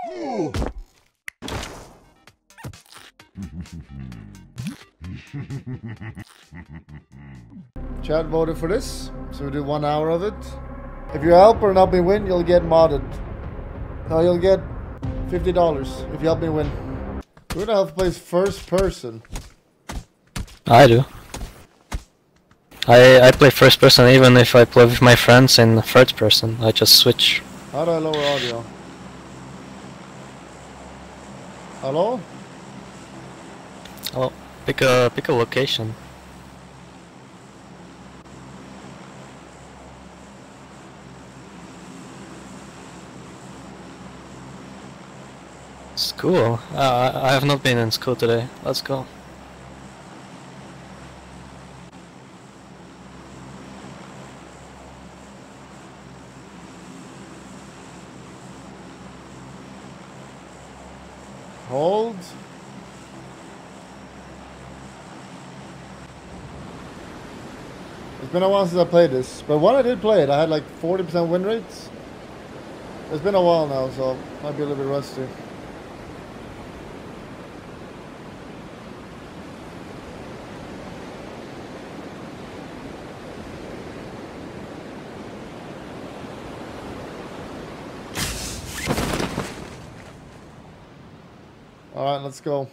Chat voted for this, so we do one hour of it. If you help or help me win, you'll get modded. No, you'll get fifty dollars if you help me win. Who the hell plays first person? I do. I I play first person even if I play with my friends in third person. I just switch. How do I lower audio? Hello? Oh, pick a pick a location. School? Uh, I I have not been in school today. Let's go. It's been a while since I played this, but when I did play it, I had like 40% win rates. It's been a while now, so might be a little bit rusty. Alright, let's go.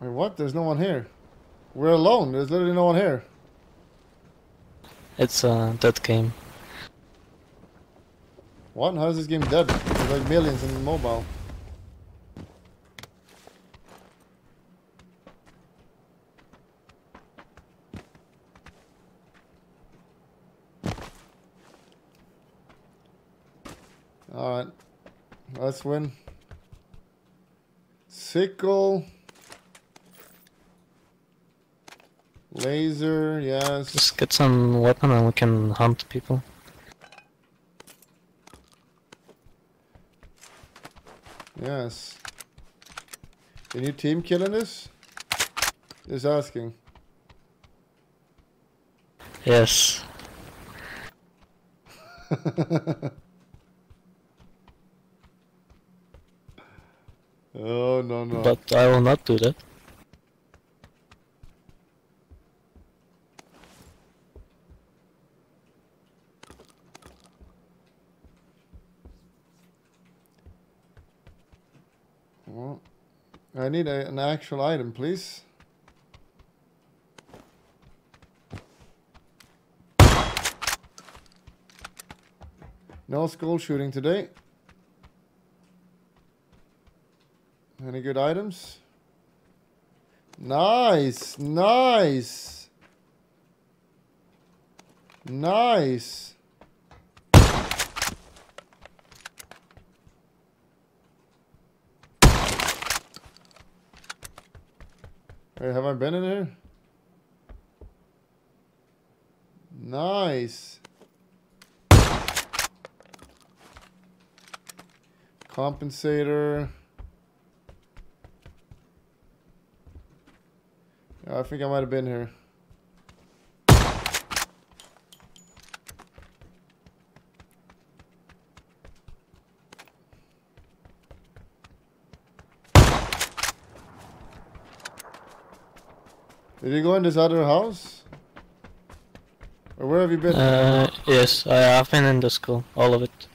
Wait, what? There's no one here. We're alone. There's literally no one here. It's a dead game. What? How is this game dead? There's like millions in mobile. Alright. Let's win. Sickle. Laser, yes. Just get some weapon and we can hunt people. Yes. Can you team killing this? Just asking. Yes. oh no no. But I will not do that. Well, I need a, an actual item, please. No school shooting today. Any good items? Nice, nice, nice. Hey, have I been in here? Nice. Compensator. Yeah, I think I might have been here. Did you go in this other house? Or where have you been? Uh, yes, I have been in the school, all of it.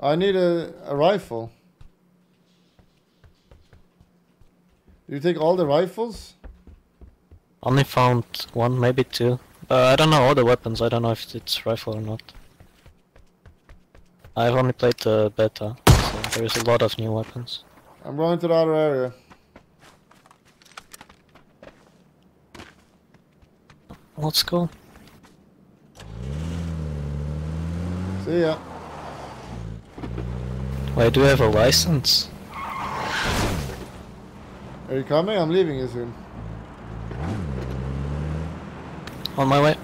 I need a, a rifle. Do you take all the rifles? Only found one, maybe two. Uh, I don't know all the weapons, I don't know if it's rifle or not. I've only played the beta, so there's a lot of new weapons. I'm going to the other area. Let's go. See ya. Wait, do you have a license? Are you coming? I'm leaving you soon. On my way.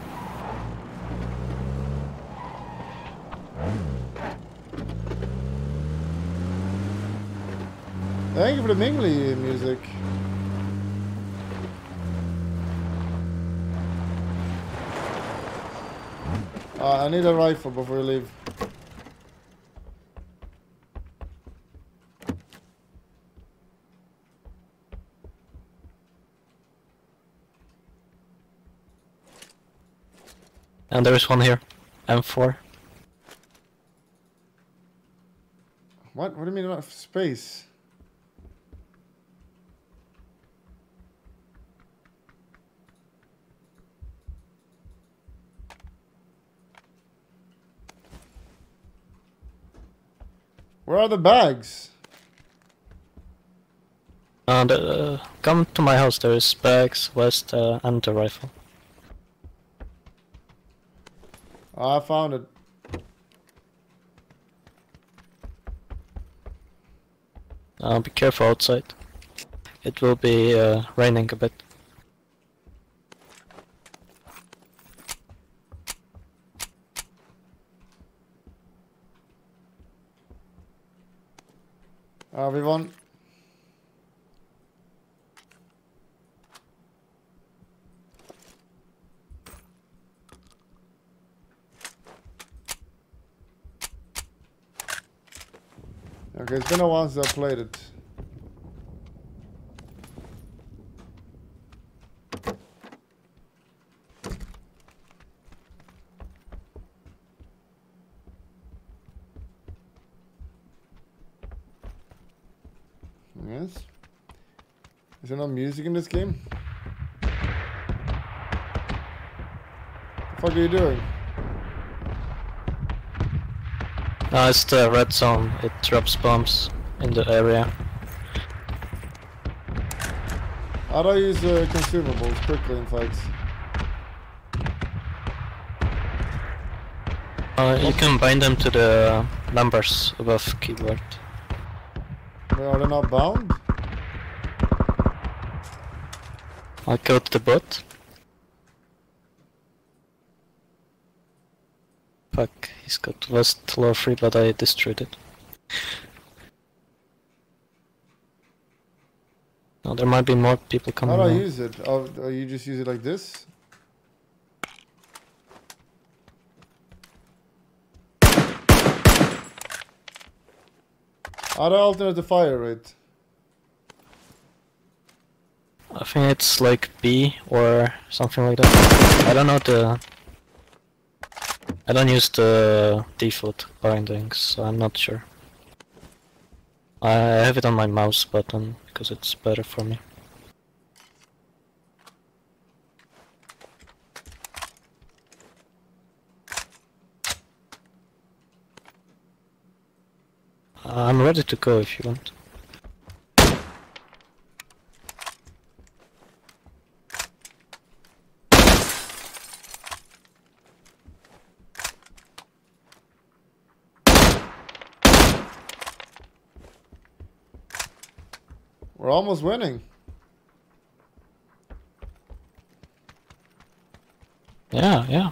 Thank you for the Mingly music. Uh, I need a rifle before we leave. And there is one here. M4. What? What do you mean enough space? Where are the bags? And uh, come to my house. There is bags, vest, uh, and a rifle. Oh, I found it. Uh, be careful outside. It will be uh, raining a bit. Uh, Okay, it's been a while since I played it. Yes. Is there no music in this game? What the fuck are you doing? Uh, it's the red zone. It drops bombs in the area. How do I use uh, consumables quickly in fights? Uh, you can bind them to the numbers above keyboard. Wait, Are they not bound? Go to the bot. Fuck, he's got West low free, but I destroyed it. Now there might be more people coming. How do I now. use it? Oh, oh, you just use it like this? How do I alternate the fire rate? I think it's like B or something like that. I don't know the. I don't use the default bindings, so I'm not sure. I have it on my mouse button because it's better for me. I'm ready to go if you want. We're winning. Yeah, yeah.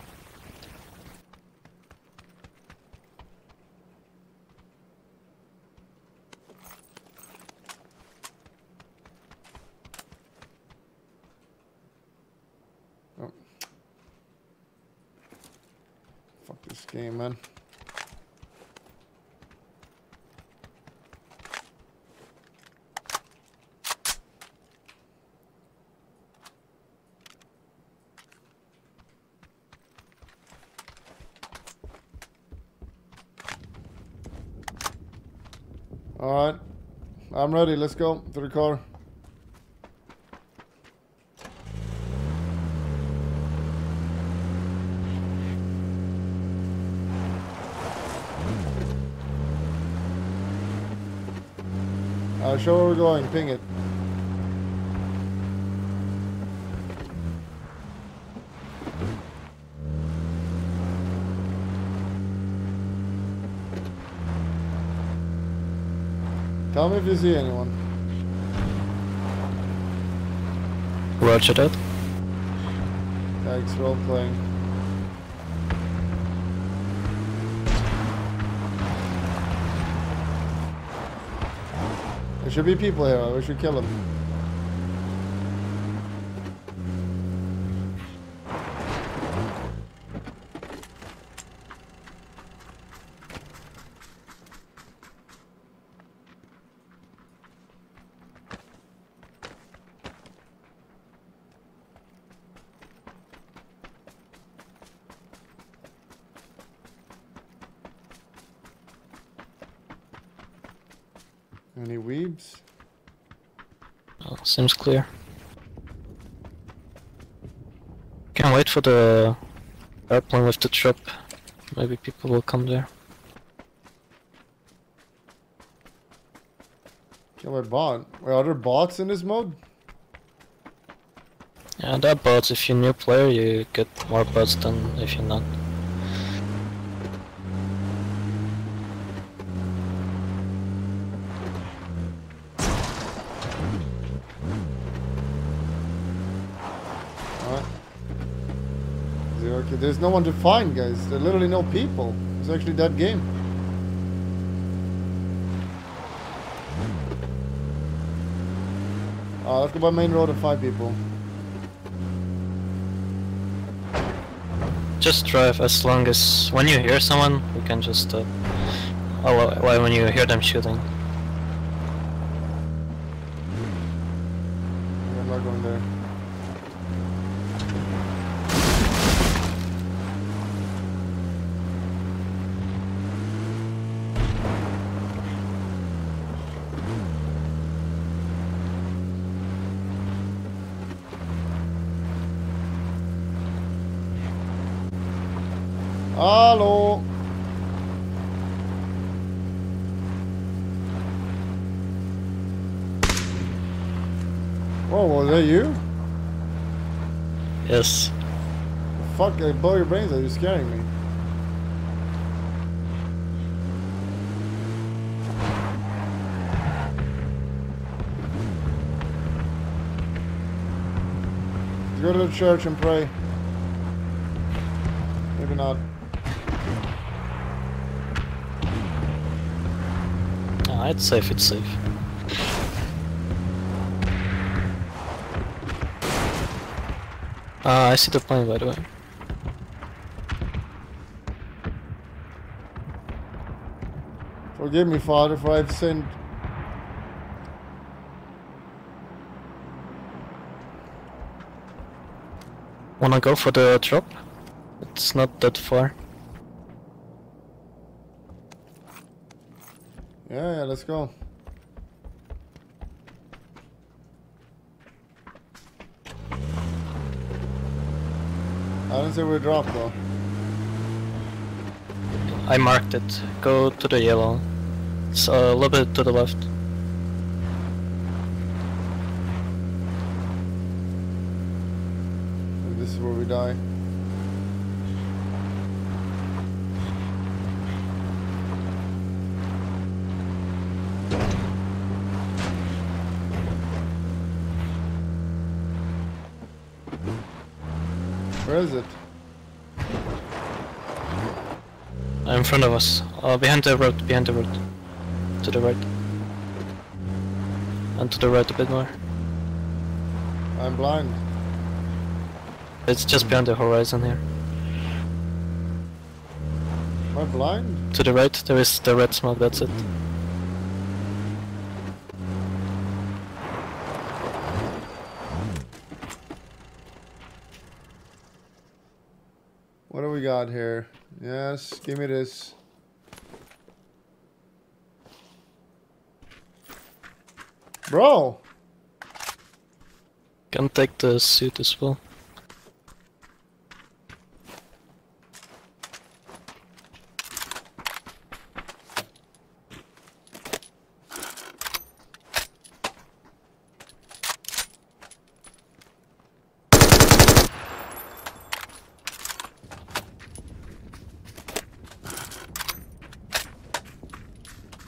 Fuck this game, man. Alright. I'm ready. Let's go to the car. Uh, show where we're going. Ping it. Tell me if you see anyone. Roger that. Thanks, role playing. There should be people here. We should kill them. Any weebs? Oh, seems clear. Can't wait for the airplane with the trap. Maybe people will come there. Killer bot. Wait, are there bots in this mode? Yeah, there are bots. If you're a new player, you get more bots than if you're not. There's no one to find, guys. There are literally no people. It's actually that game. Uh, let's go by main road and find people. Just drive as long as when you hear someone, you can just. Uh, oh, well, when you hear them shooting. Fuck, I blow your brains out, you're scaring me. Go to the church and pray. Maybe not. Ah, it's safe. It's safe. Ah, I see the plane by the way. Forgive me, Father, for I've sinned. Wanna go for the drop? It's not that far. Yeah, yeah, let's go. I don't say we dropped though. I marked it. Go to the yellow. It's a little bit to the left. And this is where we die. Where is it? Uh, in front of us. Uh, behind the road. Behind the road. To the right. And to the right a bit more. I'm blind. It's just beyond the horizon here. Am I blind? To the right, there is the red smoke. That's it. What do we got here? Yes, give me this. Bro! Can take the suit as well.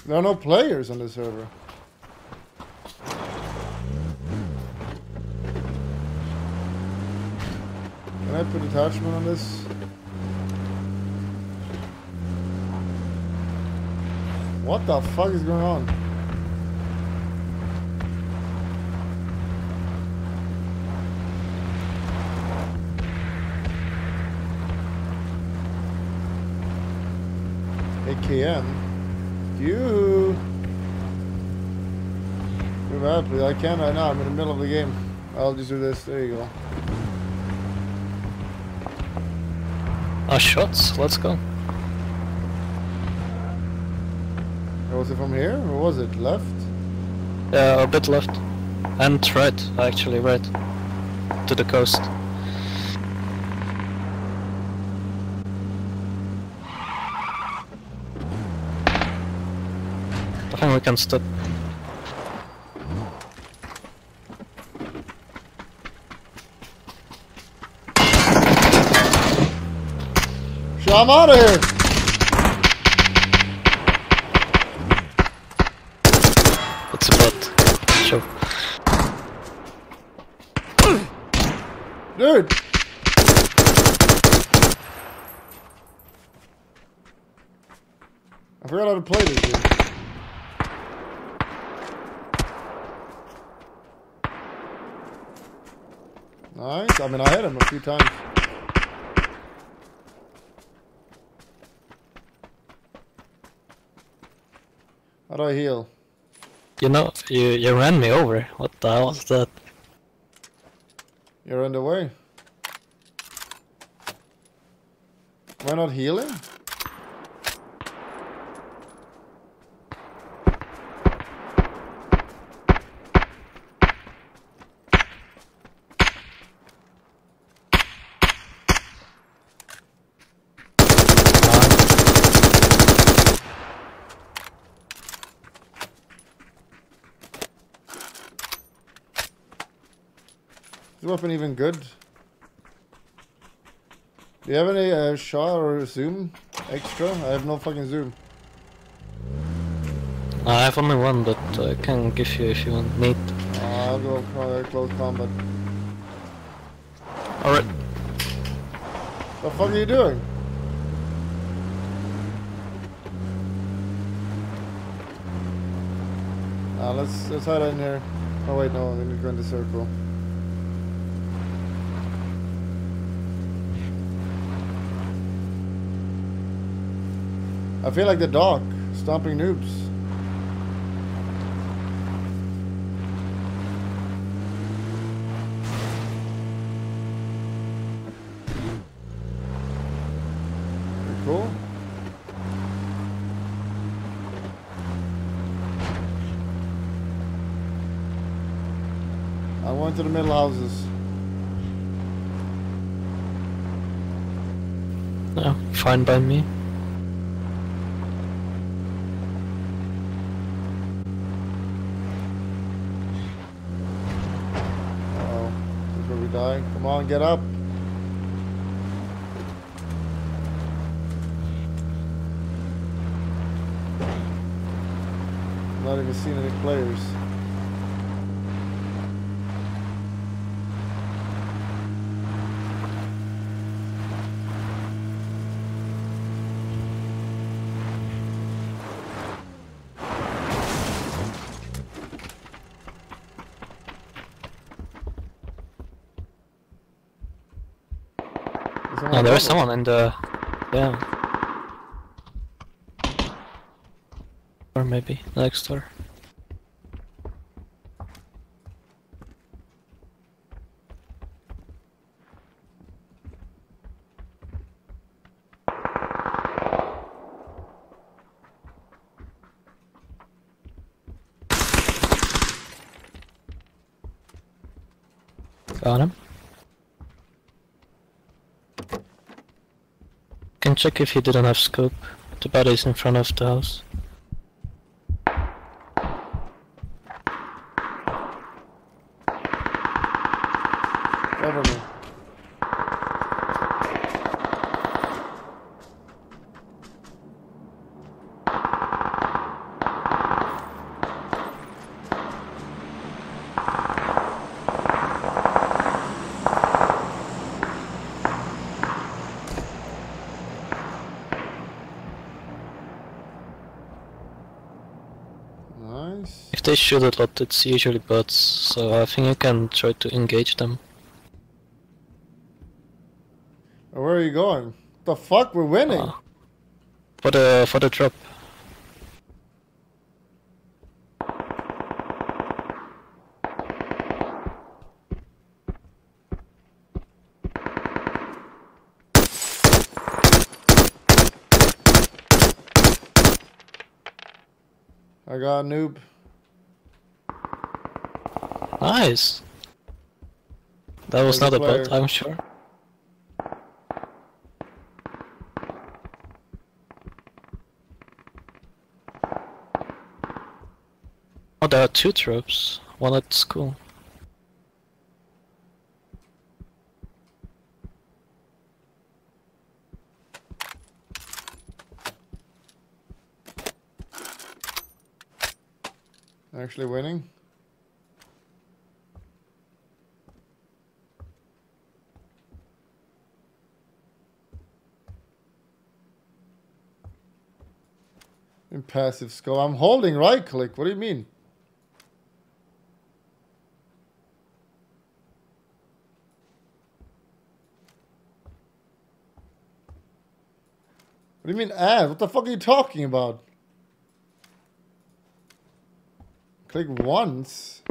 There are no players on the server. Put attachment on this? What the fuck is going on? AKM? You. Too bad, please. I can't right now. I'm in the middle of the game. I'll just do this. There you go. Ah, shots. Let's go. Was it from here or was it left? Yeah, a bit left. And right, actually, right. To the coast. I think we can stop. I'm out of here. It's a bot. Sure. Dude. I forgot how to play this game. Nice. I mean, I hit him a few times. How do I heal? You know, you, you ran me over. What the hell was that? You're underway. Am I not healing? Is good? Do you have any uh, shot or zoom extra? I have no fucking zoom. I have only one, but I can give you if you want need. Uh, I'll go uh, close combat. Alright. What The fuck are you doing? Uh, let's let's hide in here. Oh wait, no, we need to go in the circle. I feel like the dog stomping noobs. Pretty cool. I went to the middle houses. Yeah, fine by me. Oh, die. Come on, get up. Not even seen any players. There us? someone and the... Yeah. Or maybe next door. Got him. Can check if he didn't have scope. The body is in front of the house. Cover me. Nice. If they shoot a lot, it's usually bots, so I think you can try to engage them. Where are you going? The fuck? We're winning. Uh, for the for the drop. I got a noob. Nice. That was not a a bot. I'm sure. Oh, there are two troops. One at school. Actually winning. Passive scope. I'm holding right click. What do you mean? What do you mean add? What the fuck are you talking about? Click once.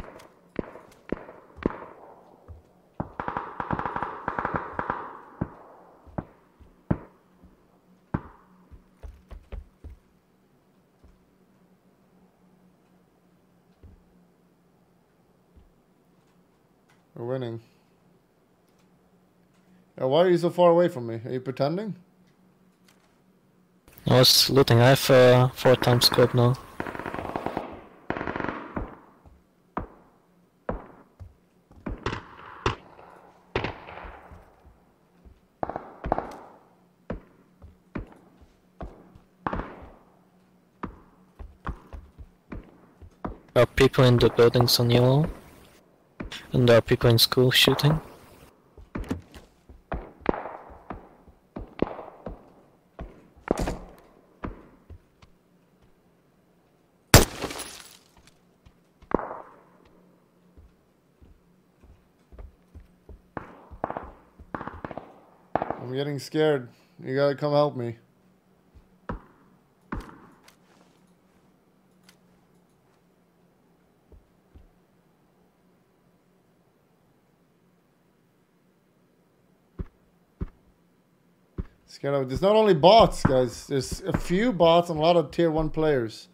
We're winning. Yeah, why are you so far away from me? Are you pretending? I was looting. I have uh, four times scope now. There are people in the buildings on yellow. And there are people in school shooting. I'm getting scared. You gotta come help me. Scared of There's not only bots, guys. There's a few bots and a lot of tier one players.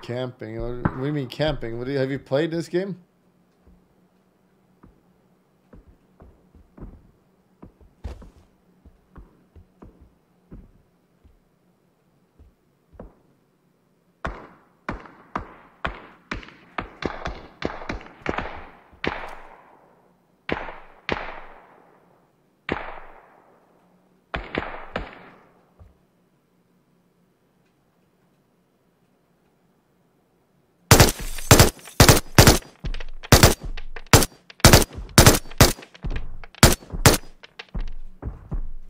Camping. What do you mean camping? What do you, have you played this game?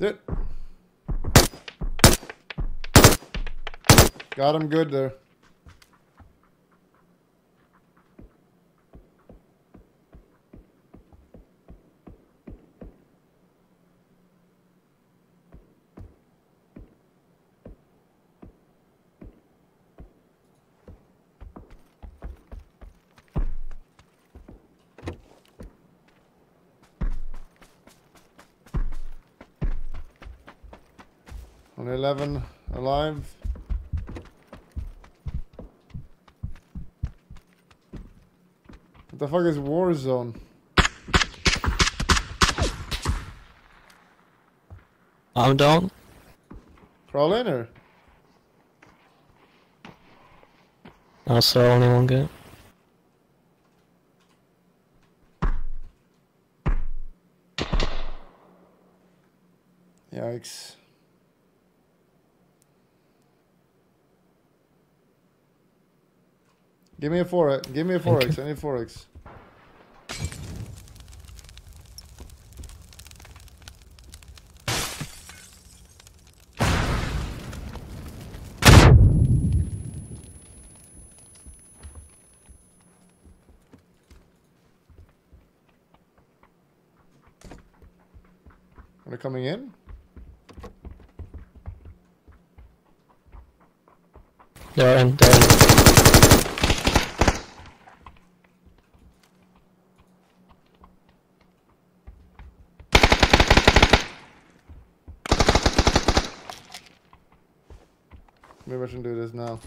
Dude. Got him good there. 11 alive. What the fuck is Warzone? I'm down. Crawl in her. Also, only one guy. Yikes. Give me a 4x. Give me a 4x. I need 4x. Are they coming in? They're in, they're in. Maybe I shouldn't do this now.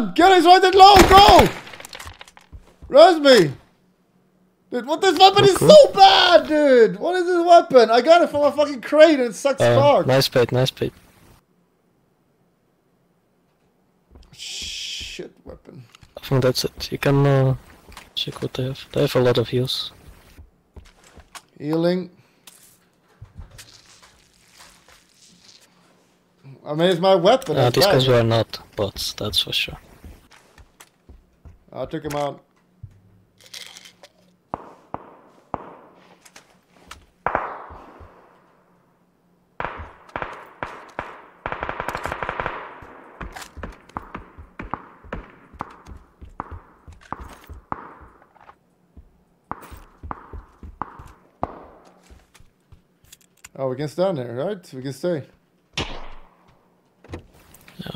Him! Kill him! Right at low! Go! Res me! Dude, what this weapon is so bad, dude! What is this weapon? I got it from a fucking crate and it sucks Uh, cock. nice bait, nice bait. Shit weapon. I think that's it. You can uh, check what they have. They have a lot of heals. Healing. I mean, it's my weapon. Uh, these guys were not bots, that's for sure. I took him out. Oh, we can stand there, right? We can stay. Yeah,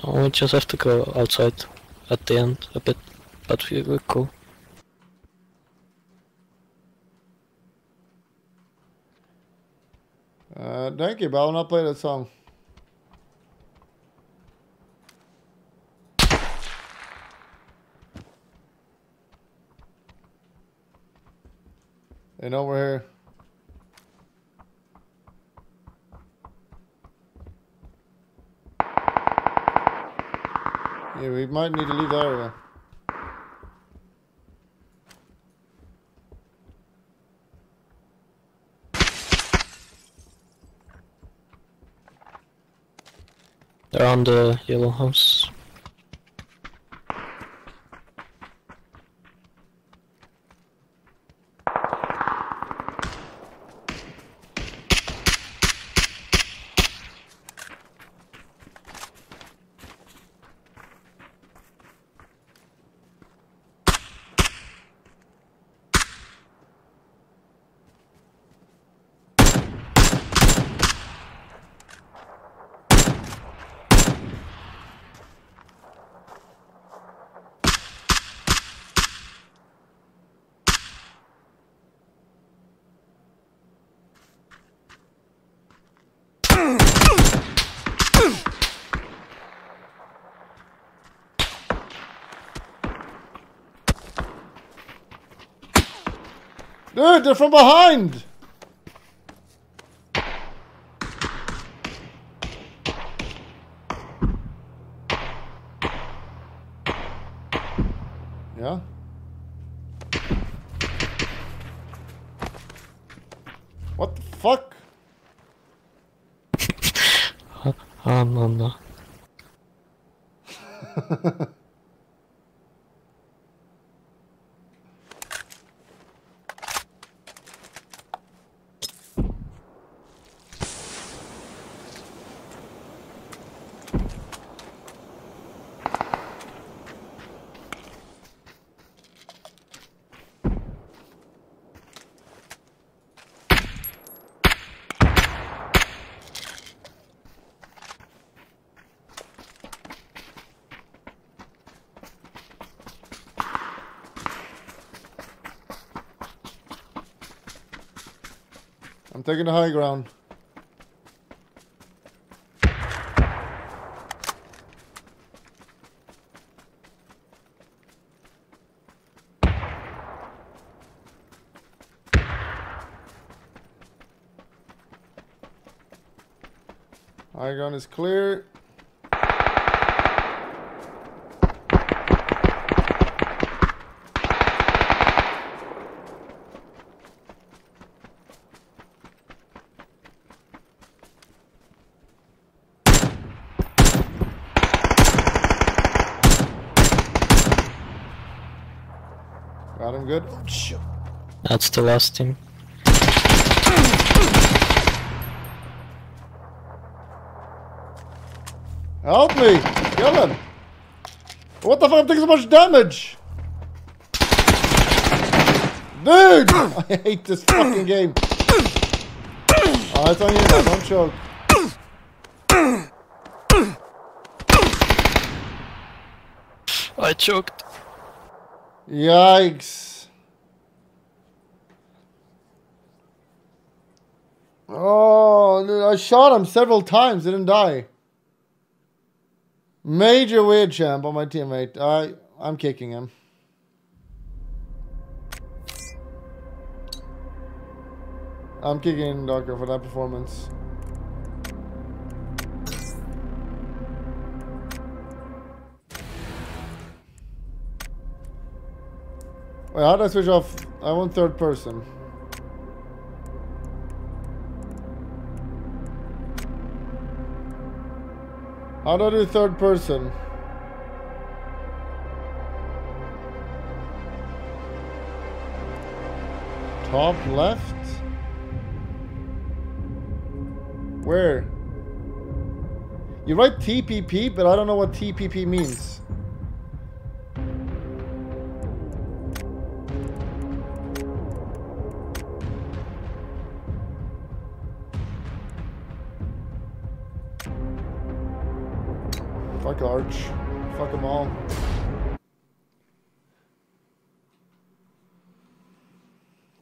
we just have to go outside at the end a bit, but we will go. Uh, thank you, but I will not play that song. And over here. Yeah, we might need to leave the area. They're on the yellow house. Dude, they're from behind! Yeah? What the fuck? Oh ah, no ah, ah, Taking the high ground. High ground is clear. Got him good. Oh, shit. That's the last team. Help me! Kill him! What the fuck? I'm taking so much damage! Dude! I hate this fucking game. Oh, it's on you now. Don't choke. I choked. Yikes. Oh, dude, I shot him several times, didn't die. Major weird champ on my teammate. I I'm kicking him. I'm kicking Doctor for that performance. Wait, how do I switch off? I want third person. How do I do third person? Top left? Where? You write TPP, but I don't know what TPP means. Arch. Fuck them all.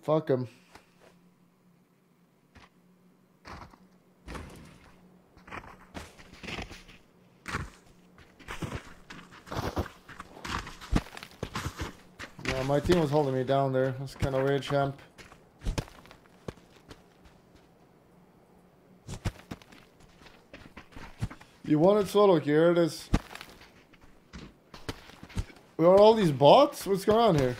Fuck them. Yeah, my team was holding me down there. That's kind of weird, champ. You wanted solo gear, it is. We are all these bots? What's going on here?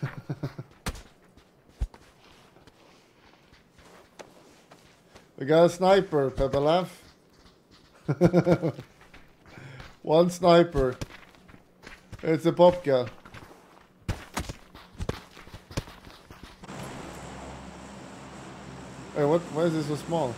We got a sniper, PepeLaugh. One sniper. It's a popka. Hey, what? Why is this so small?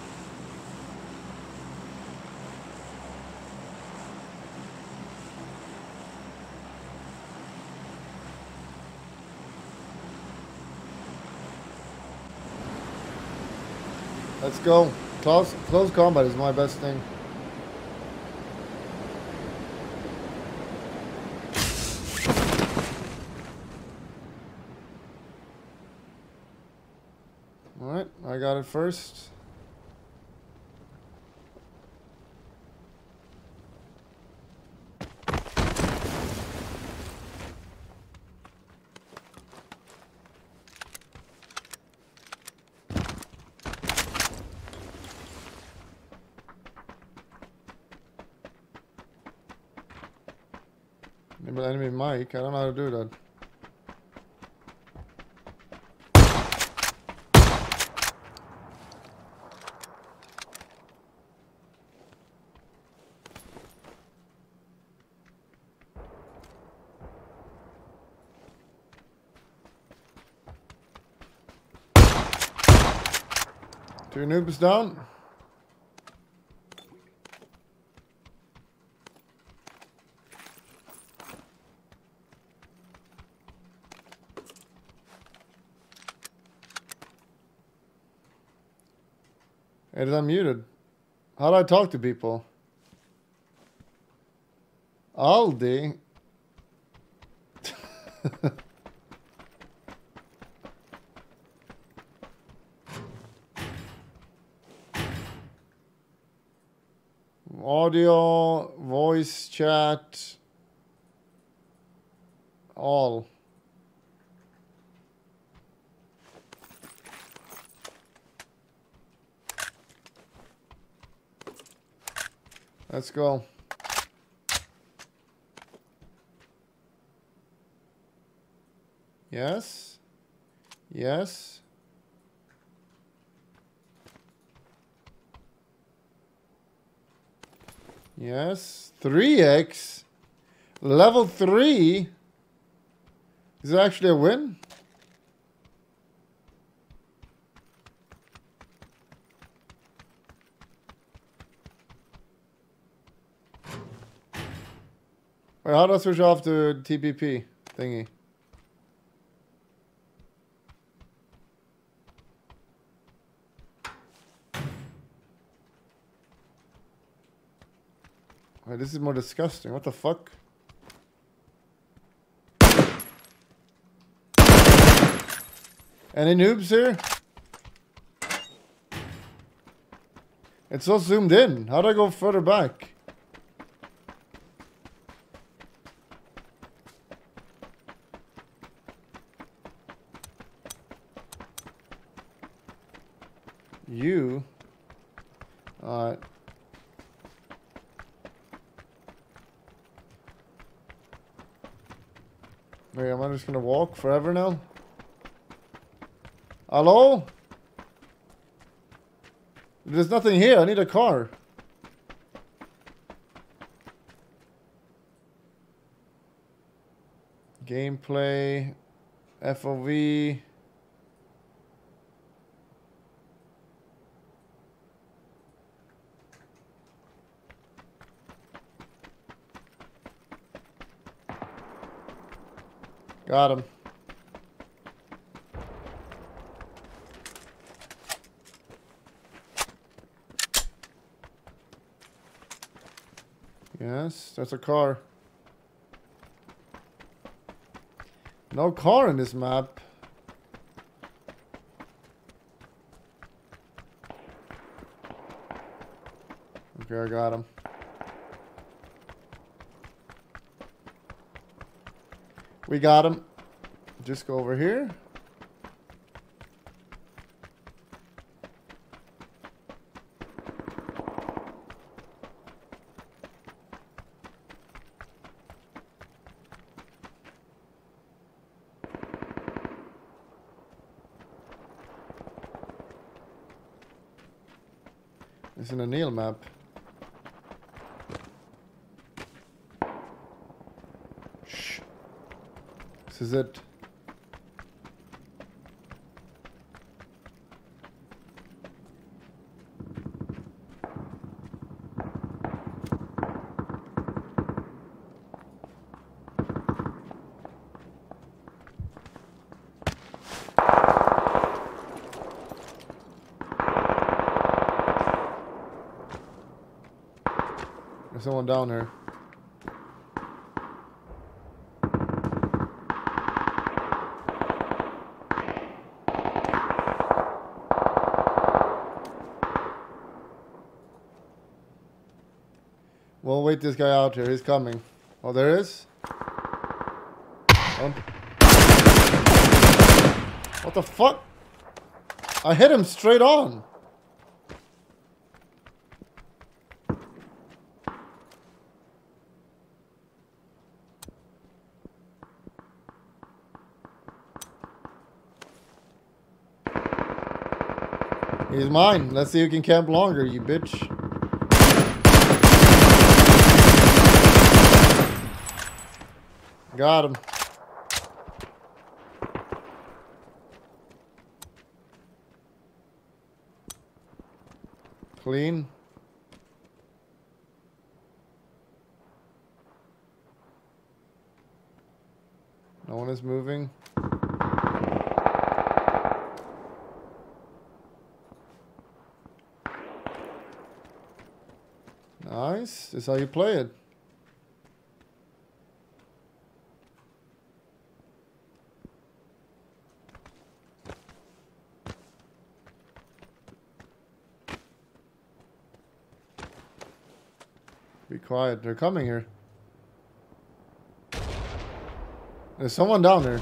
Let's go. Close, close combat is my best thing. Alright, I first. Enable enemy mic. I don't know how to do that. Two noobs down. It is unmuted. How do I talk to people? Aldi? Audio, voice chat, all. Let's go. Yes. Yes. Yes. 3x. Level 3. Is it actually a win? Wait, how do I switch off the TPP thingy? Wait, this is more disgusting. What the fuck? Any noobs here? It's so zoomed in. How do I go further back? You? Alright. Wait, am I just gonna walk forever now? Hello? There's nothing here. I need a car. Gameplay. FOV. Got him. Yes, that's a car. No car in this map. Okay, I got him. We got him. Just go over here. It's in a Neil map. Shh. This is it. There's someone down there. We'll wait this guy out here. He's coming. Oh, there is? Oh. What the fuck? I hit him straight on. He's mine. Let's see who can camp longer, you bitch. Got him. Clean. No one is moving. Nice. This is how you play it. Quiet. They're coming here. There's someone down there.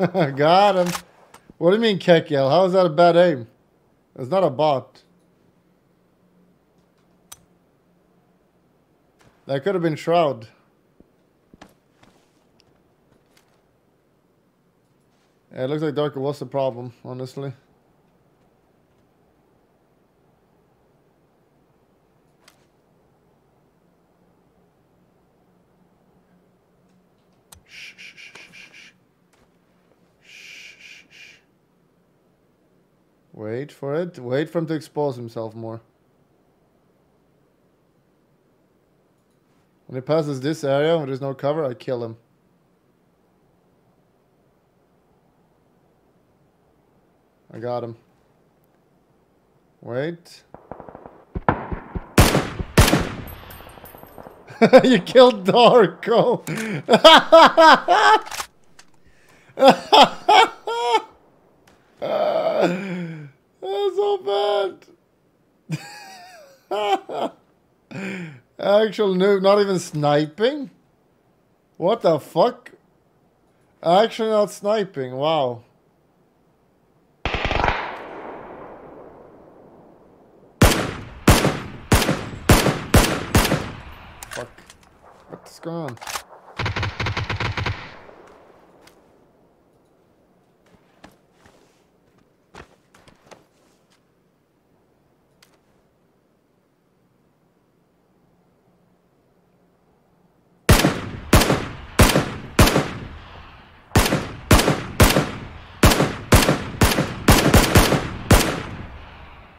Got him. What do you mean, Kekiel? How is that a bad aim? It's not a bot. That could have been Shroud. Yeah, it looks like Darker was the problem, honestly. Wait for it. Wait for him to expose himself more. When he passes this area where there's no cover, I kill him. I got him. Wait. you killed Darko. That's so bad. Actual noob, not even sniping? What the fuck? Actually not sniping, wow. Fuck. What's going on?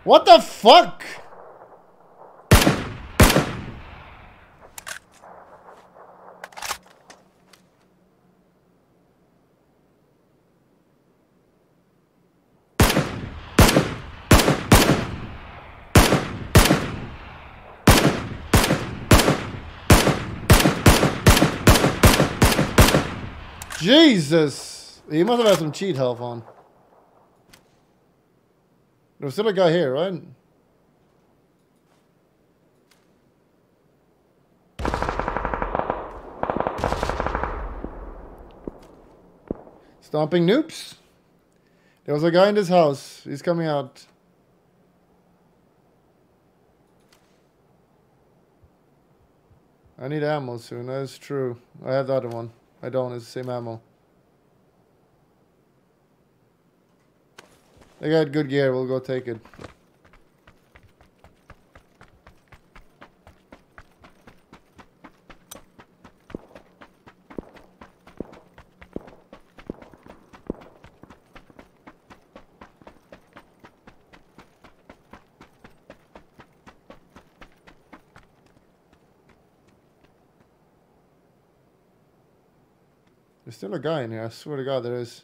What the fuck? Jesus! He must have had some cheat health on. There's still a guy here, right? Stomping noobs. There was a guy in this house. He's coming out. I need ammo soon. That's true. I have the other one. I don't. It's the same ammo. They got good gear. We'll go take it. There's still a guy in here. I swear to God, there is.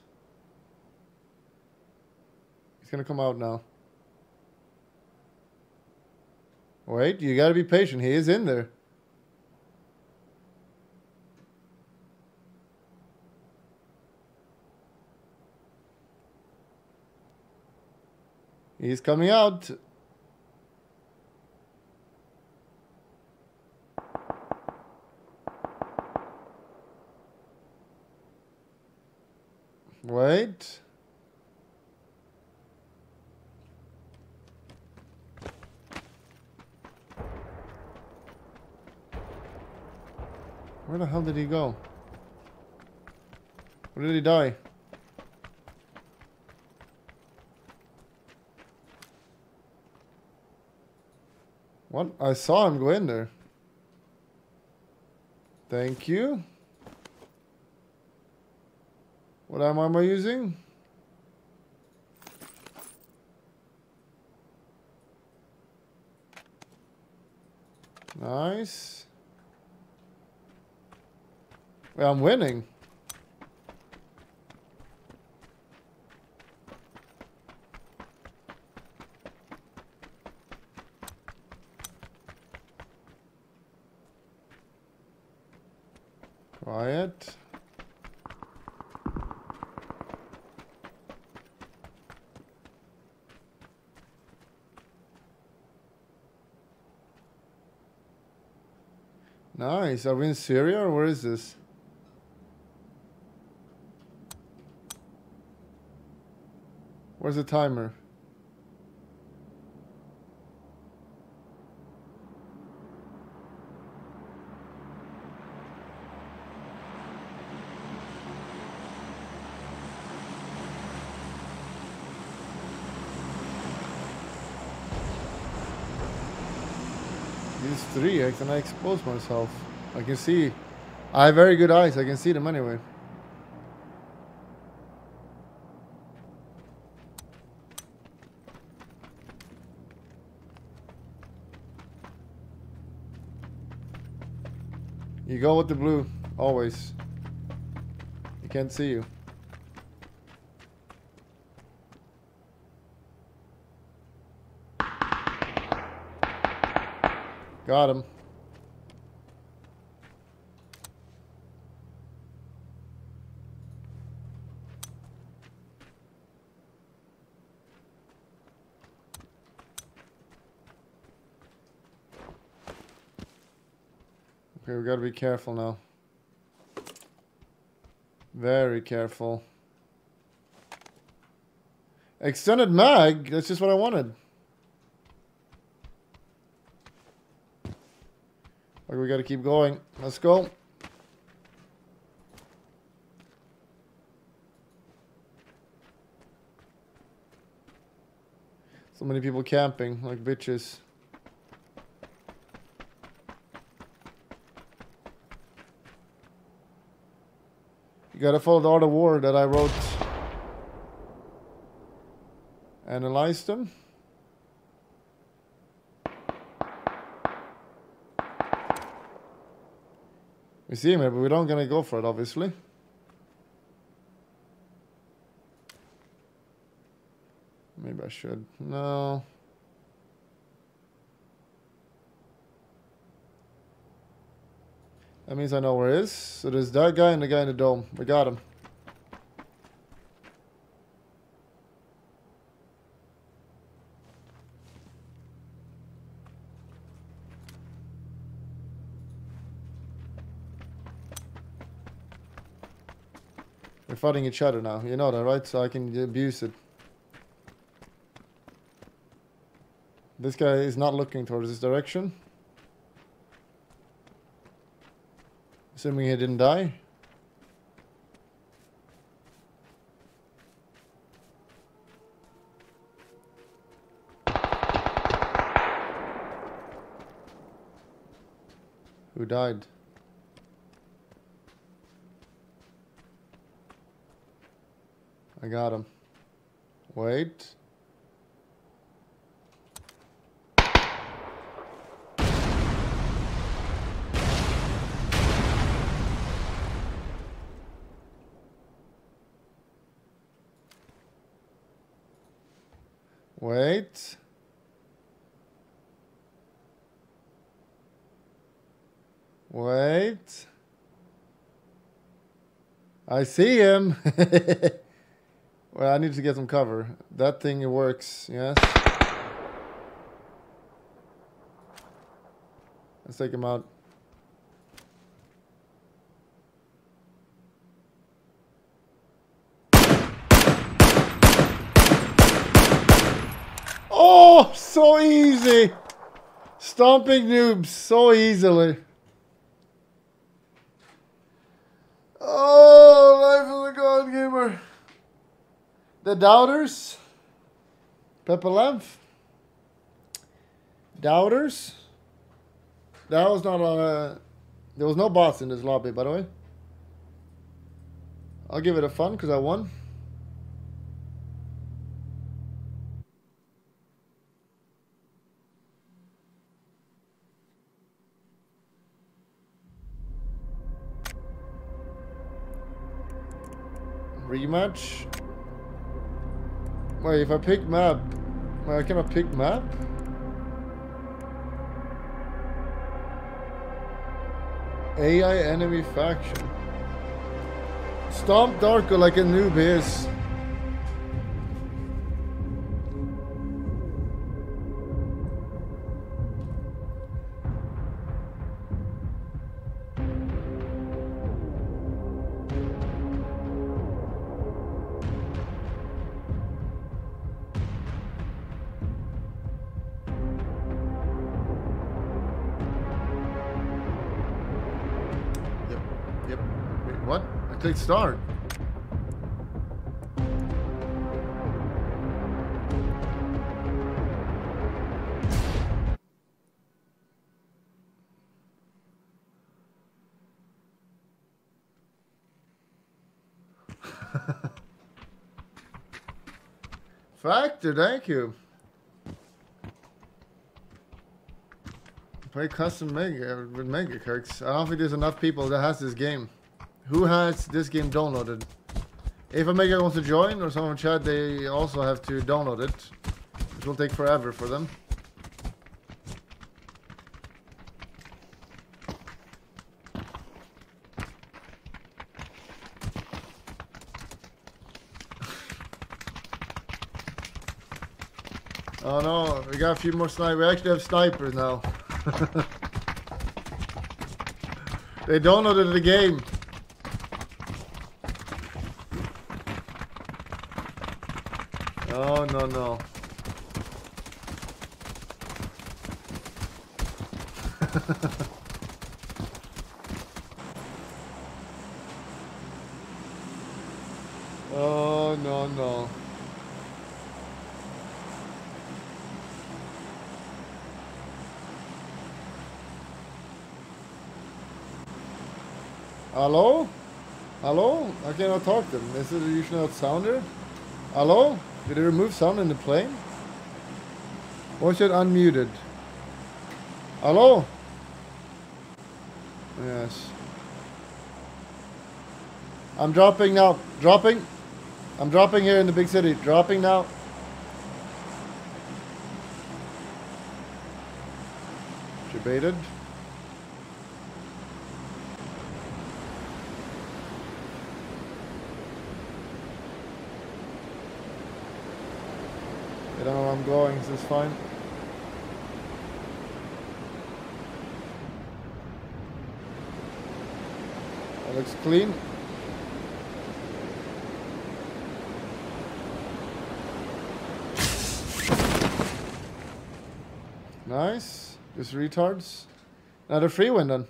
He's gonna come out now. Wait, you gotta be patient. He is in there. He's coming out. Wait. Where the hell did he go? Where did he die? What? I saw him go in there. Thank you. What am I using? Nice. Well, I'm winning. Quiet. Nice. Are we in Syria or where is this? Where's the timer? These three, I can I expose myself. I can see. I have very good eyes. I can see them anyway. You go with the blue, always. He can't see you. Got him. Okay, we gotta be careful now. Very careful. Extended mag? That's just what I wanted. Okay, we gotta keep going. Let's go. So many people camping, like bitches. You gotta follow the of war that I wrote. Analyze them. We see him here, but we don't gonna go for it, obviously. Maybe I should. No. That means I know where he is. So there's that guy and the guy in the dome. We got him. We're fighting each other now. You know that, right? So I can abuse it. This guy is not looking towards this direction. Assuming he didn't die. Who died? I got him. Wait. Wait. Wait. I see him. well, I need to get some cover. That thing works, yes. Let's take him out. Oh, so easy. Stomping noobs so easily. Oh, life of the God Gamer. The Doubters. Pepelev. Doubters. That was not a... Uh, there was no boss in this lobby, by the way. I'll give it a fun because I won. Rematch? Wait, if I pick map... Wait, can I pick map? AI enemy faction. Stomp Darko like a noob is. Clicked start. Factor, thank you. Play custom mega with mega kirks. I don't think there's enough people that has this game. Who has this game downloaded? If a mega wants to join or someone chat, they also have to download it. It will take forever for them. Oh no, we got a few more snipers. We actually have snipers now. they downloaded the game. Oh no oh no no. Hello? Hello? I cannot talk to them. Is it usually not sounder? Hello? Did it remove sound in the plane? Was it unmuted? Hello? Yes. I'm dropping now. Dropping. I'm dropping here in the big city. Dropping now. Debated. Going. Is fine? That looks clean. Nice. Just retards. Another free win then.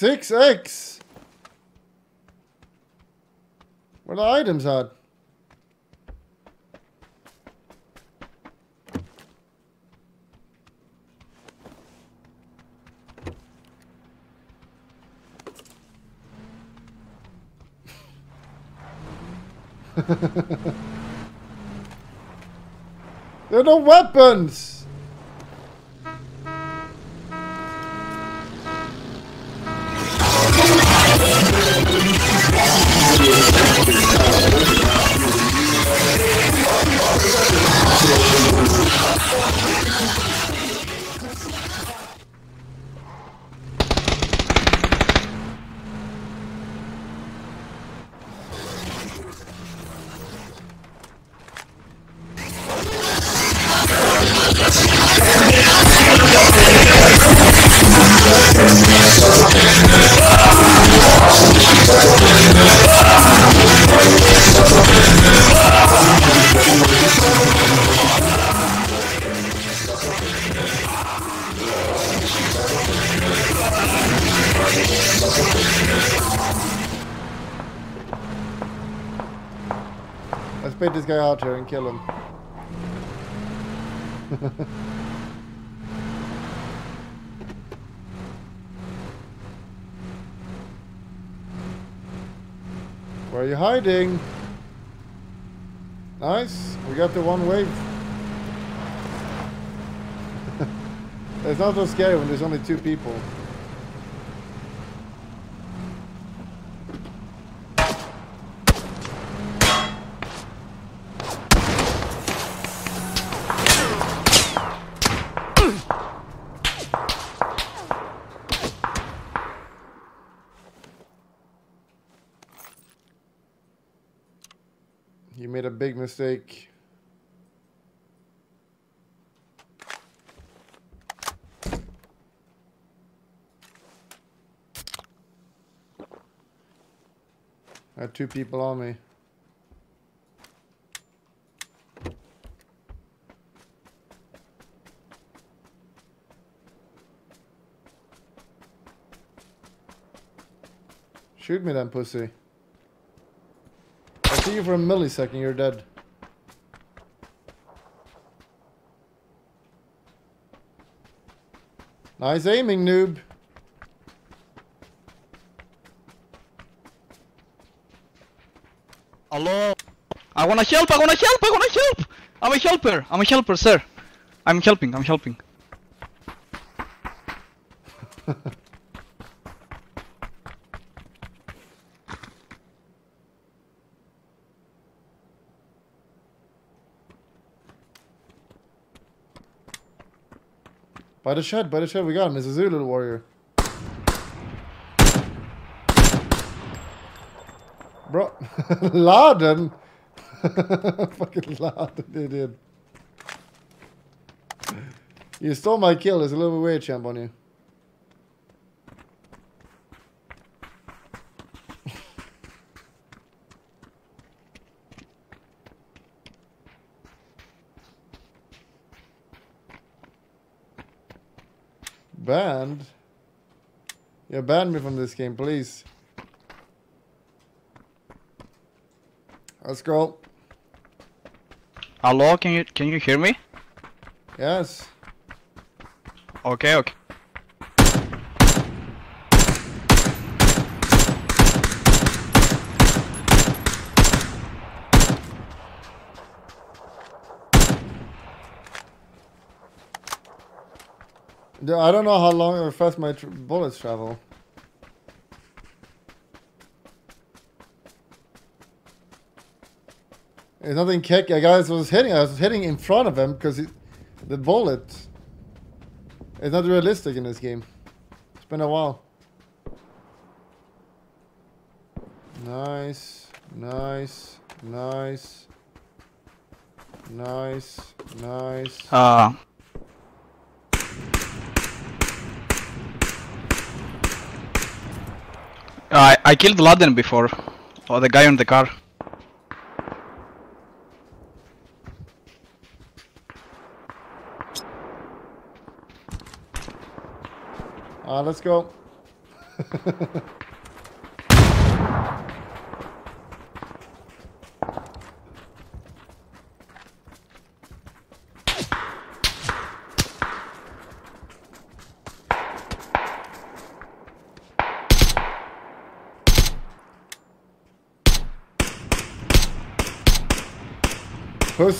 Six X. Where the items at? there are no weapons! Guy out here and kill him. Where are you hiding? Nice. We got the one wave. it's not so scary when there's only two people. You made a big mistake. I had two people on me. Shoot me then, pussy see you for a millisecond, you're dead. Nice aiming, noob. Hello? I wanna help, I wanna help, I wanna help! I'm a helper, I'm a helper, sir. I'm helping, I'm helping. By the shed, by the shed, we got him. It's a Zulu warrior. Bro, Laden. Fucking Laden, did. You stole my kill. There's a little bit weight champ on you. Banned? Yeah, ban me from this game, please. Let's go. Hello. Can you can you hear me? Yes. Okay. Okay. I don't know how long or fast my tr bullets travel. It's nothing kick. I guys was hitting. I was hitting in front of him because the bullet. It's not realistic in this game. It's been a while. Nice, nice, nice, nice, nice. Uh. I I killed Laden before, or the guy on the car. Ah, let's go.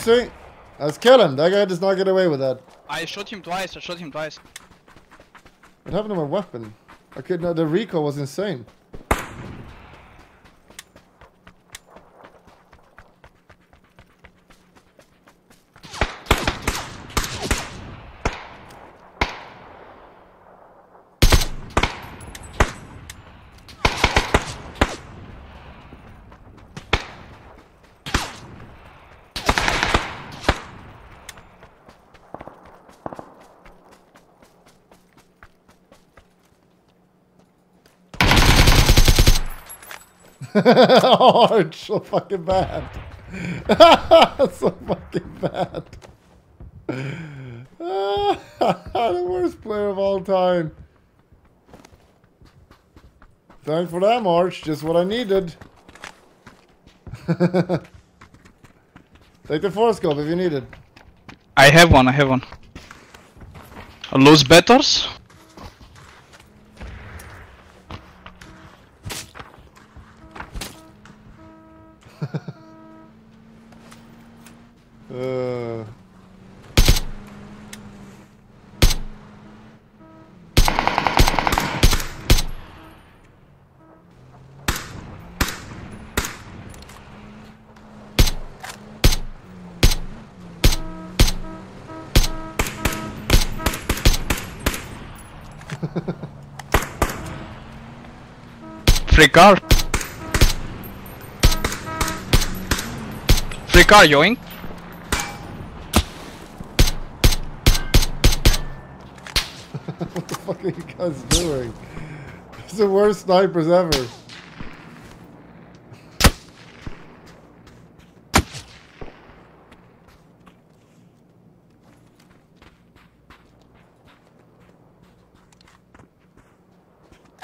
Pussy. Let's kill him. That guy does not get away with that. I shot him twice. I shot him twice. What happened to my weapon? I could not. The recoil was insane. Oh, it's so fucking bad. so fucking bad. the worst player of all time. Thanks for that, March. Just what I needed. Take the force scope if you need it. I have one. I have one. Los betters. Car. Free car, yoink. what the fuck are you guys doing? It's the worst snipers ever.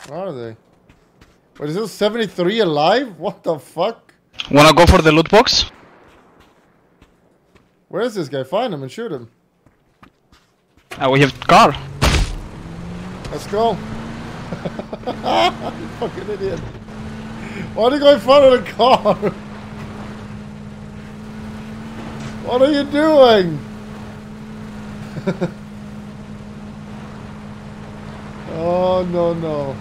Where are they? Wait, is this 73 alive? What the fuck? Wanna go for the loot box? Where is this guy? Find him and shoot him. Uh, we have car. Let's go. fucking idiot. Why do you go in front of the car? What are you doing? oh, no, no.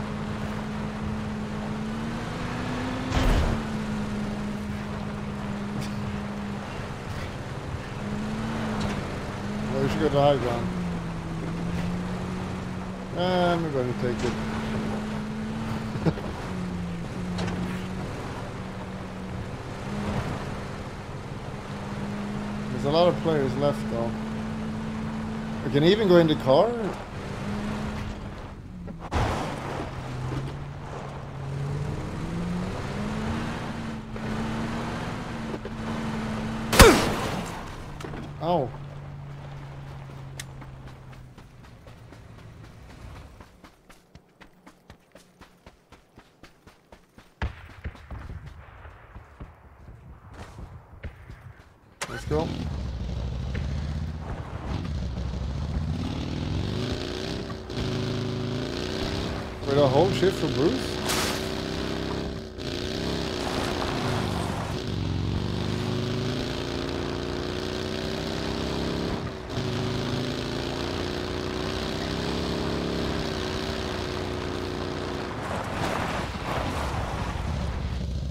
Well, we should go to high ground. I'm going to take it. There's a lot of players left though. We can even go into car. Oh. Let's go. Wait, a whole shit for Bruce?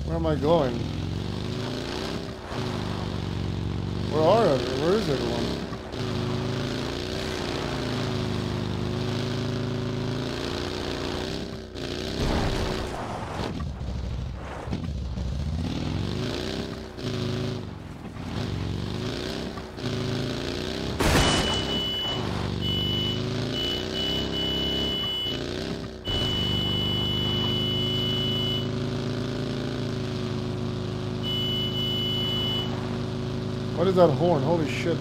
Where am I going? Where are they? Where is everyone? What is that horn? Holy shit.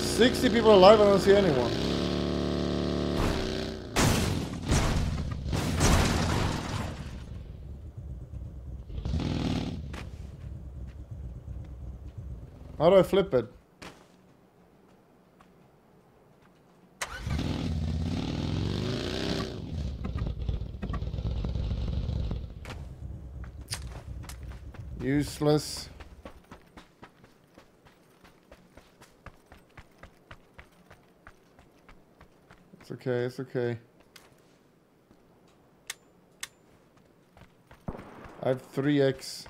Sixty people alive, I don't see anyone. How do I flip it? Useless. It's okay, it's okay. I have 3x.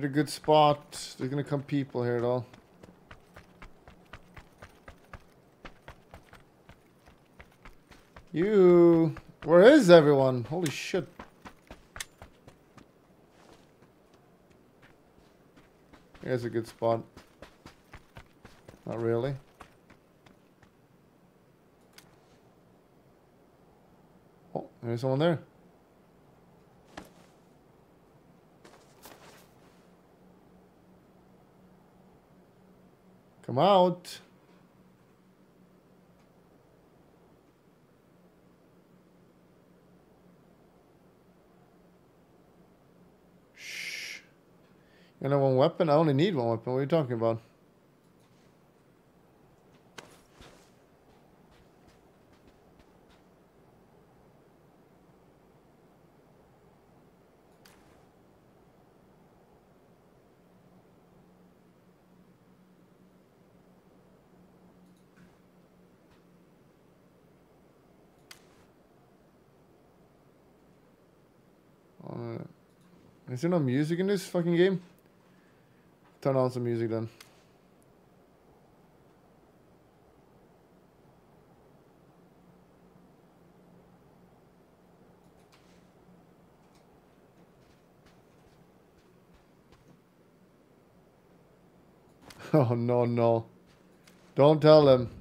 A good spot. There's gonna come people here at all. You. Where is everyone? Holy shit. Here's a good spot. Not really. Oh, there's someone there. Come out. Shh. You only one weapon? I only need one weapon. What are you talking about? Is there no music in this fucking game? Turn on some music then. Oh no no. Don't tell them.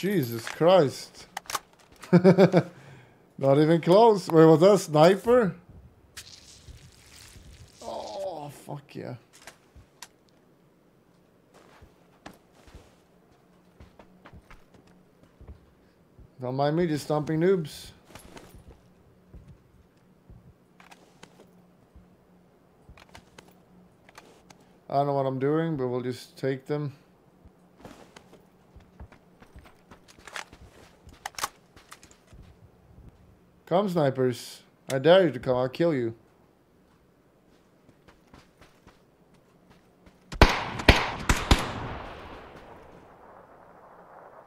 Jesus Christ. Not even close. Where was that sniper? Oh, fuck yeah. Don't mind me just stomping noobs. I don't know what I'm doing, but we'll just take them. Come, snipers. I dare you to come. I'll kill you.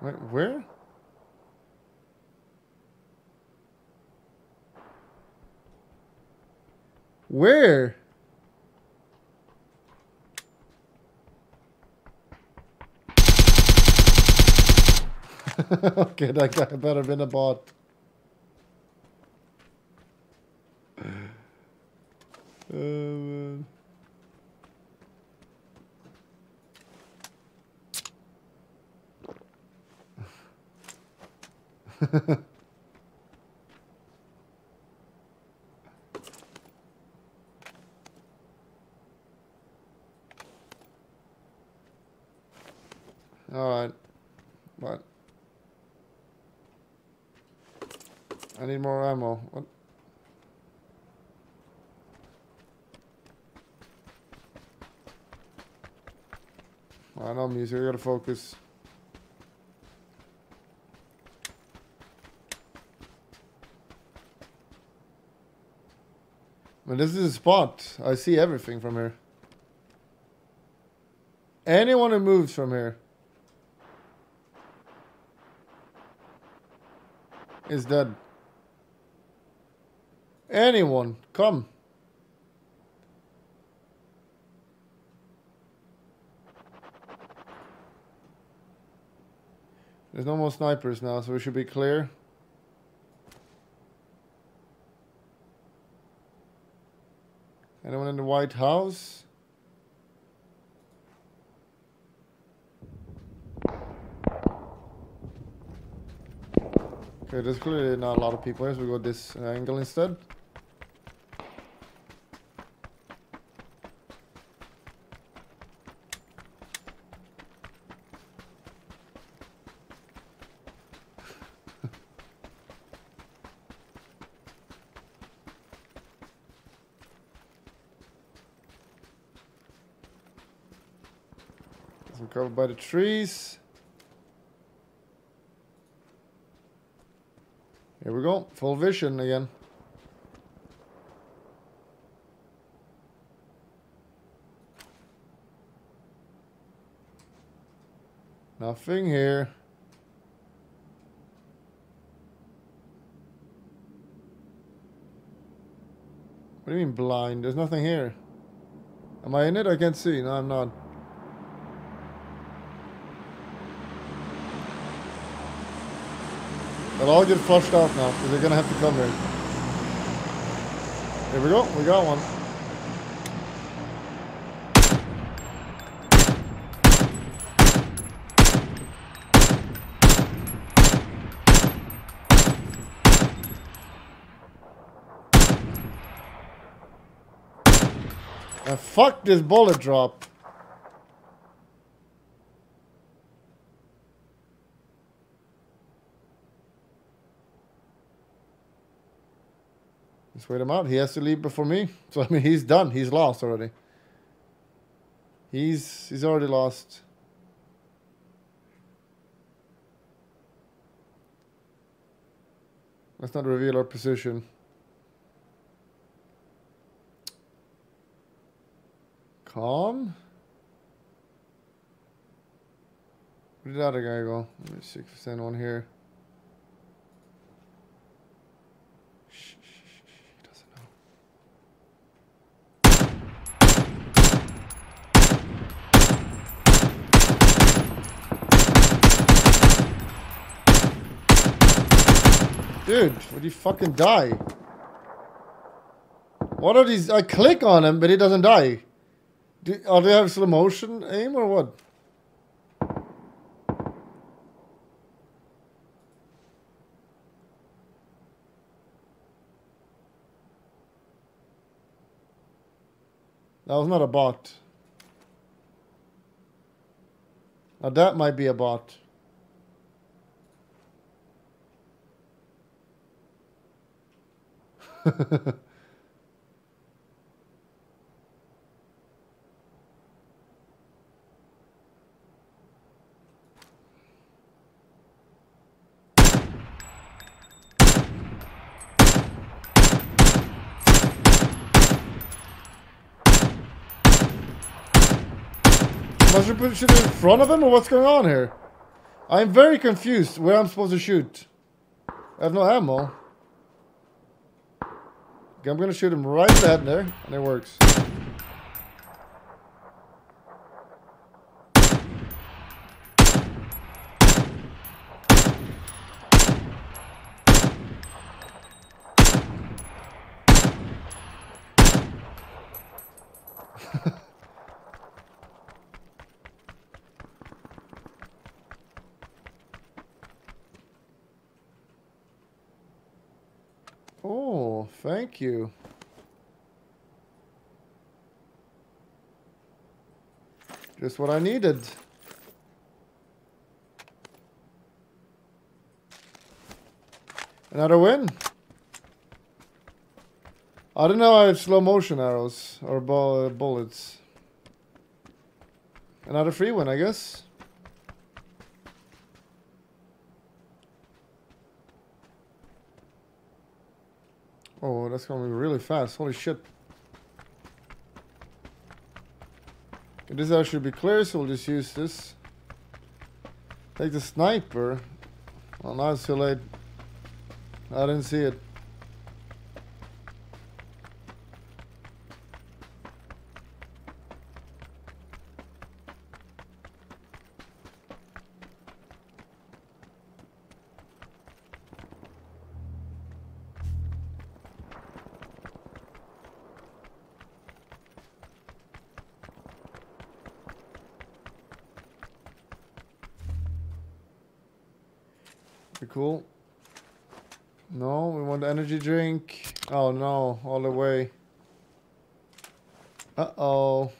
Wait, where? Where? okay, that guy better been a bot. All right, what? I need more ammo. What? I know music. I gotta focus. This is a spot. I see everything from here. Anyone who moves from here is dead. Anyone, come. There's no more snipers now, so we should be clear. Anyone in the White House? Okay, there's clearly not a lot of people here, so we go this angle instead. By the trees. Here we go, full vision again. Nothing here. What do you mean blind? There's nothing here. Am I in it? I can't see. No, I'm not. They'll all get flushed out now because they're gonna have to come here. Here we go. We got one. And fuck this bullet drop. Let's wait him out. He has to leave before me. So I mean he's done. He's lost already. He's he's already lost. Let's not reveal our position. Calm. Where did that guy go? Let me see if there's anyone here. Dude, would you fucking die? What are these? I click on him, but he doesn't die. Do, are they have slow motion aim or what? That was not a bot. Now that might be a bot. Am I should put shit in front of him or what's going on here? I'm very confused where I'm supposed to shoot. I have no ammo. I'm gonna shoot him right in the head there, and it works. Oh, thank you. Just what I needed. Another win. I don't know I have slow motion arrows or bu bullets. Another free win, I guess. Oh, that's gonna be really fast. Holy shit. Okay, this actually be clear, so we'll just use this. Take the sniper. Oh, now it's too late. I didn't see it. Be cool. No, we want energy drink. Oh no, all the way. Uh oh.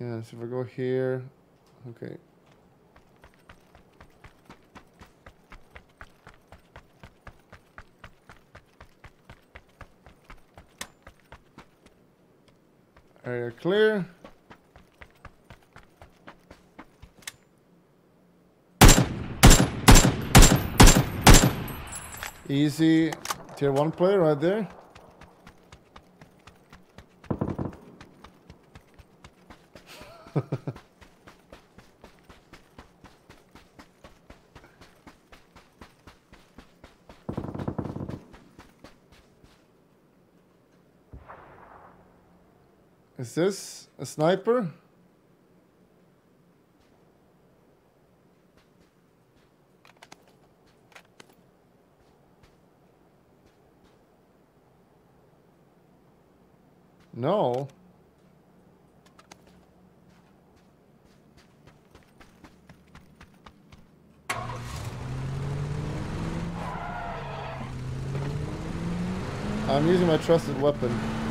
Yes, if I go here. Okay. Area clear. Easy tier 1 player right there. Is this a sniper? No. My trusted weapon.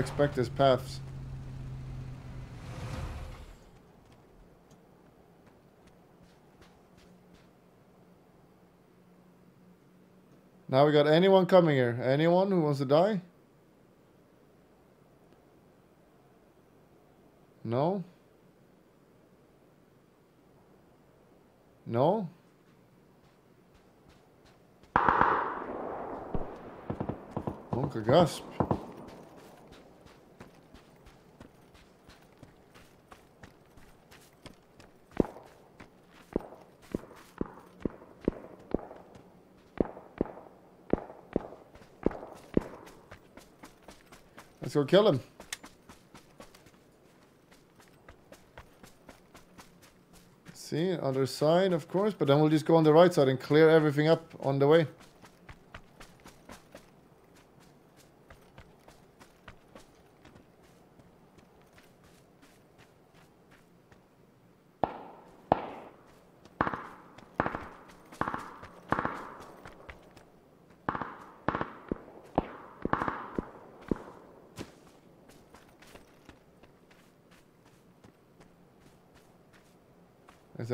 Expect his paths. Now we got anyone coming here. Anyone who wants to die? No? No? Onkel Gasp. Let's go kill him. See, other side, of course, but then we'll just go on the right side and clear everything up on the way.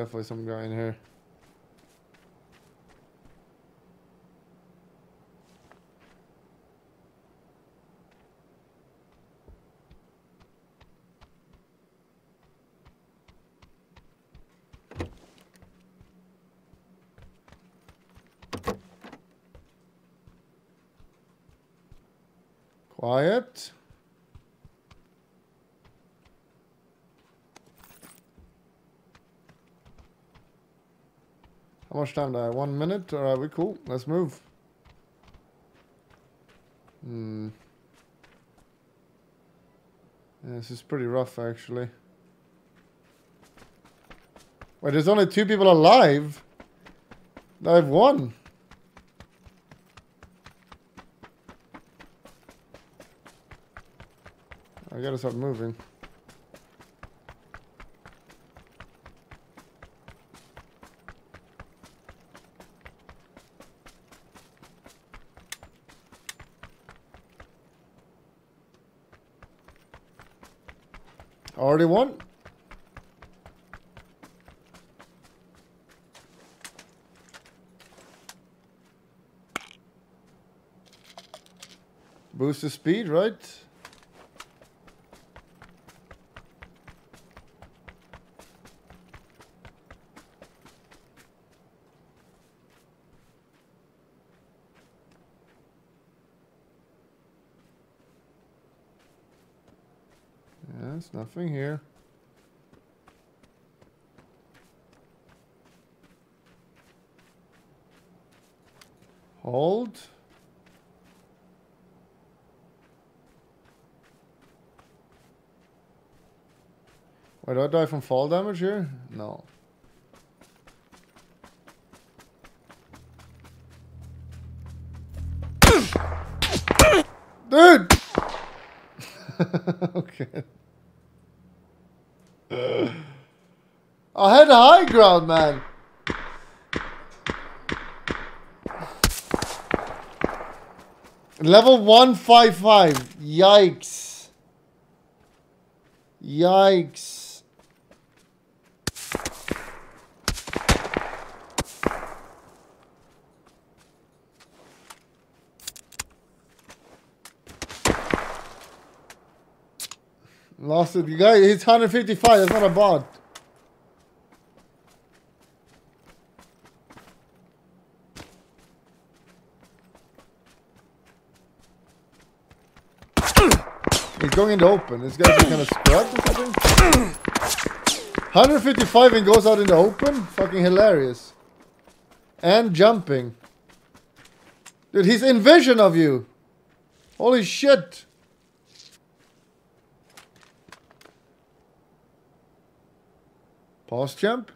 Definitely some guy in here. Quiet. How much time do I? One minute? Alright, we cool. Let's move. Hmm. Yeah, this is pretty rough, actually. Wait, there's only two people alive? I have one. I gotta start moving. Already won? Boost the speed, right? Yes, nothing here. Hold. Wait, do I die from fall damage here? No. Dude! okay. I had high ground, man. Level 155. Yikes. Yikes. Lost it. The guy, he's 155. That's not a bot. Open. This guy's kind of scrubbed or something. 155 and goes out in the open? Fucking hilarious. And jumping. Dude, he's in vision of you. Holy shit. Pause jump.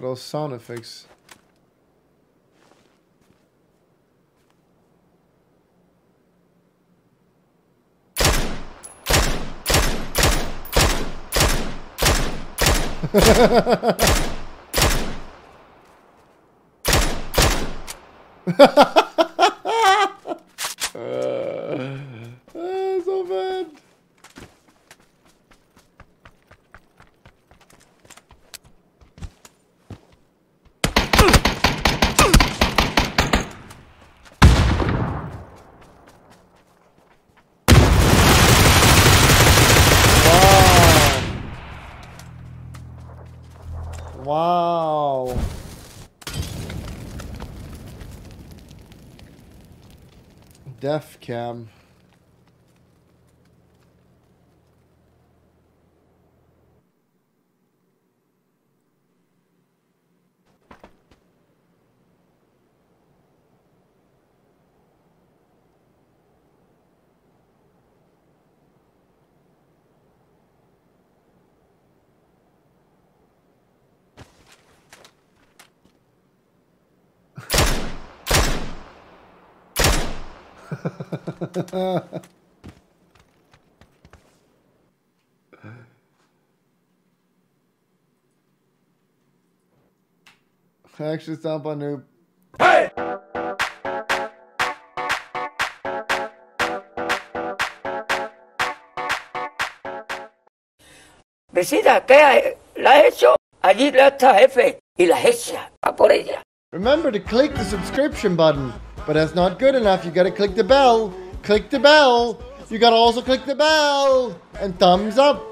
Those sound effects. Ah, so bad. Wow. Wow. Def cam. Actually, stomp on noob. Hey! Vecina, ¿qué la ha hecho? Allí está jefe y la hecha. Va por ella. Remember to click the subscription button, but that's not good enough. You gotta click the bell. Click the bell. You gotta also click the bell and thumbs up.